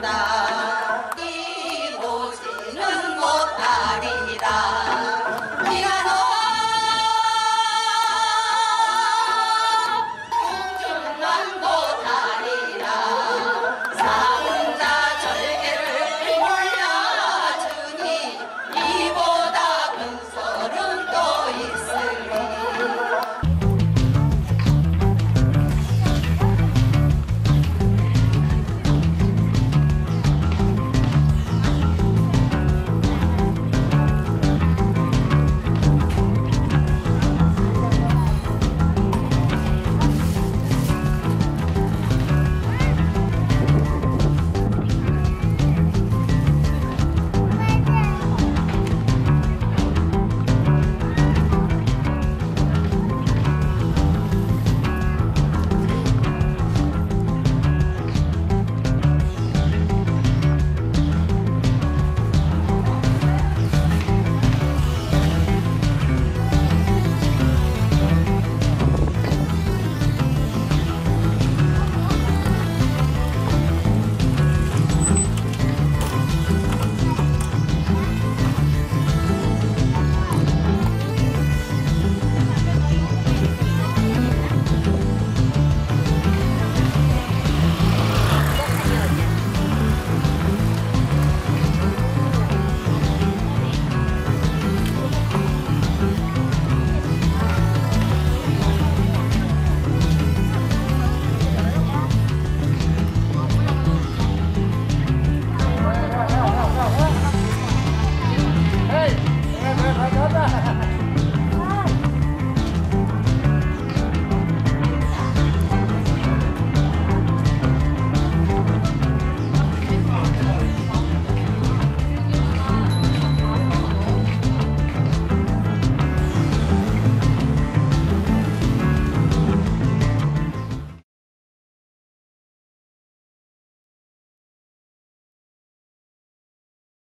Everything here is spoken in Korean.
감사합니다.